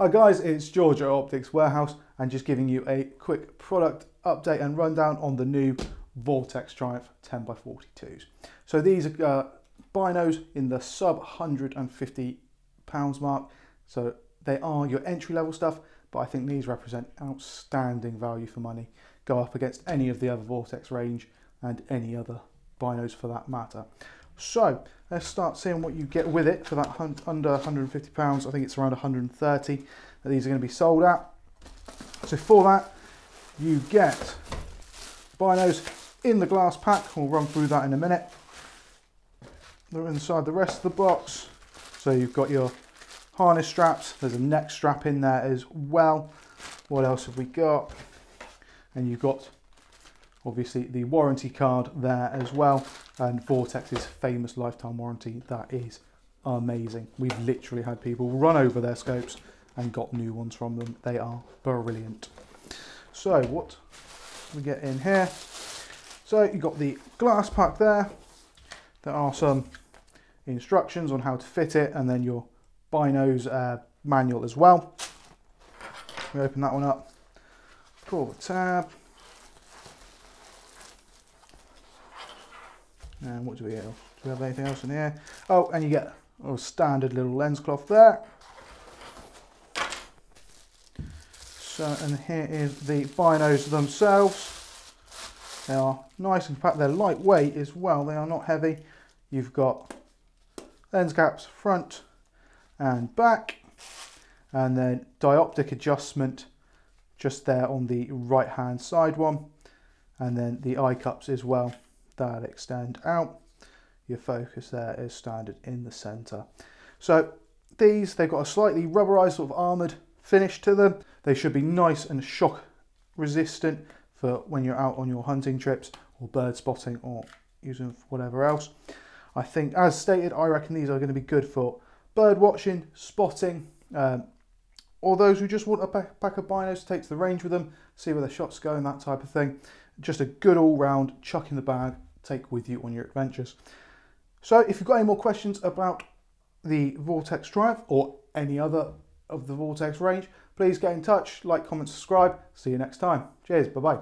Hi guys, it's George at Optics Warehouse and just giving you a quick product update and rundown on the new Vortex Triumph 10x42s. So these are uh, binos in the sub 150 pounds mark. So they are your entry level stuff, but I think these represent outstanding value for money. Go up against any of the other Vortex range and any other binos for that matter. So let's start seeing what you get with it for that under 150 pounds. I think it's around 130 that these are going to be sold at. So for that, you get binos in the GlassPak. We'll run through that in a minute. They're inside the rest of the box. So you've got your harness straps. There's a neck strap in there as well. What else have we got? And you've got obviously the warranty card there as well. And Vortex's famous lifetime warranty that is amazing. We've literally had people run over their scopes and got new ones from them. They are brilliant. So what we get in here? So you've got the GlassPak there. There are some instructions on how to fit it and then your binos uh, manual as well. We open that one up. Pull the tab And what do we have? Do we have anything else in here? Oh, and you get a standard little lens cloth there. So, and here is the binos themselves. They are nice and compact. They're lightweight as well. They are not heavy. You've got lens caps front and back. And then dioptic adjustment just there on the right hand side one. And then the eye cups as well that extend out. Your focus there is standard in the center. So these, they've got a slightly rubberized sort of armored finish to them. They should be nice and shock resistant for when you're out on your hunting trips or bird spotting or using whatever else. I think, as stated, I reckon these are going to be good for bird watching, spotting, um, or those who just want a pack of binos to take to the range with them, see where the shots go and that type of thing. Just a good all-round chuck in the bag take with you on your adventures. So if you've got any more questions about the Vortex Triumph or any other of the Vortex range, please get in touch, like, comment, subscribe. See you next time. Cheers, bye-bye.